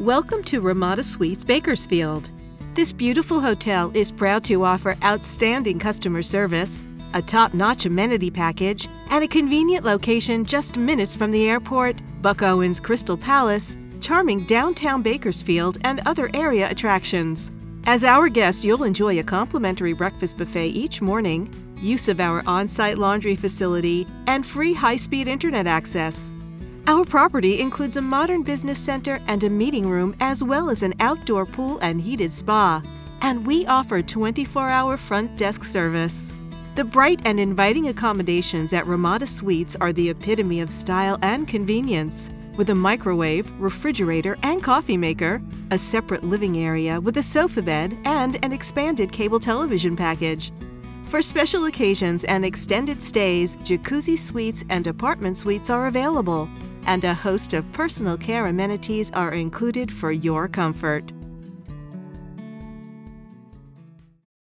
Welcome to Ramada Suites Bakersfield. This beautiful hotel is proud to offer outstanding customer service, a top notch amenity package, and a convenient location just minutes from the airport, Buck Owens Crystal Palace, charming downtown Bakersfield, and other area attractions. As our guest, you'll enjoy a complimentary breakfast buffet each morning, use of our on site laundry facility, and free high speed internet access. Our property includes a modern business center and a meeting room, as well as an outdoor pool and heated spa. And we offer 24 hour front desk service. The bright and inviting accommodations at Ramada Suites are the epitome of style and convenience. With a microwave, refrigerator, and coffee maker, a separate living area with a sofa bed, and an expanded cable television package. For special occasions and extended stays, jacuzzi suites and apartment suites are available, and a host of personal care amenities are included for your comfort.